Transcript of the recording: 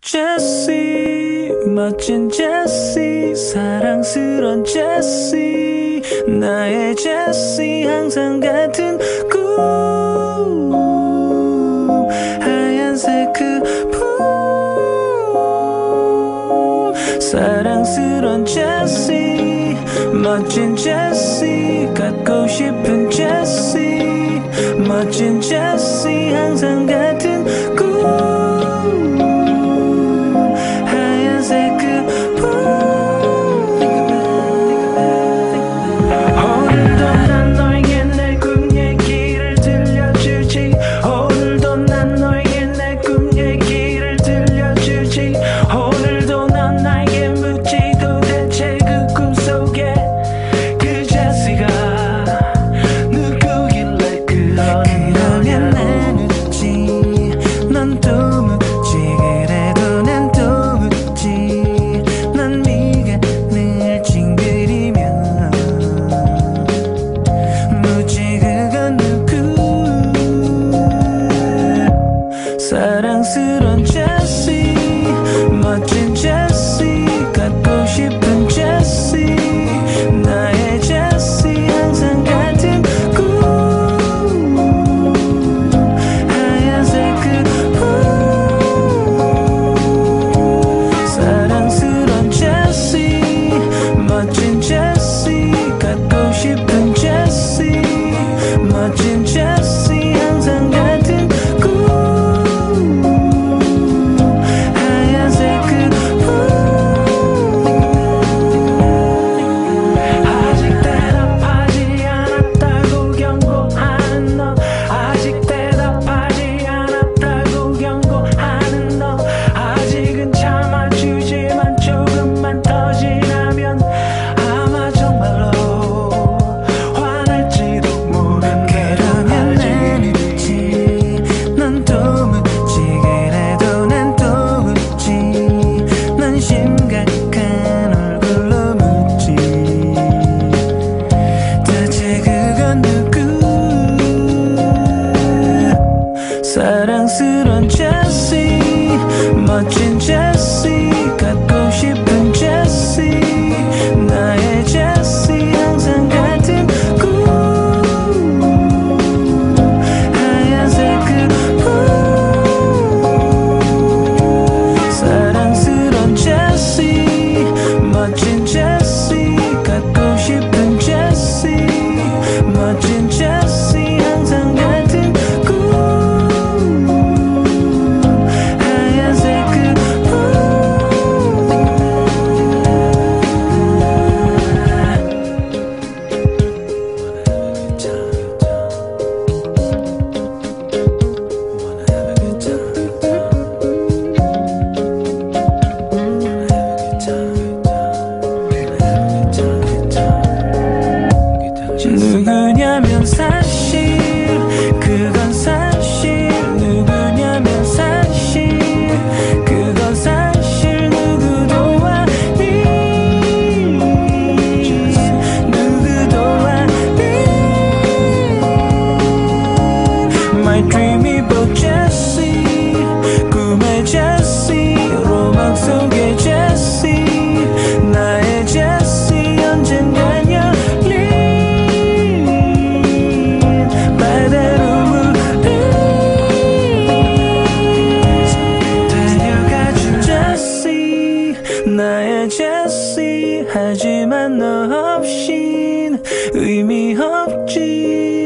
제시 멋진 제시 사랑스런 제시 나의 제시 항상 같은 꿈 하얀색 그품. 사랑스런 제시 멋진 제시 갖고 싶은 제시 멋진 제시 항상 같은 te 누구냐면 사실 그건 사실. 누구냐면 사실 그건 사실. 누구도 아닌 누구도 아닌 My dream 만나 없인 의미 없지.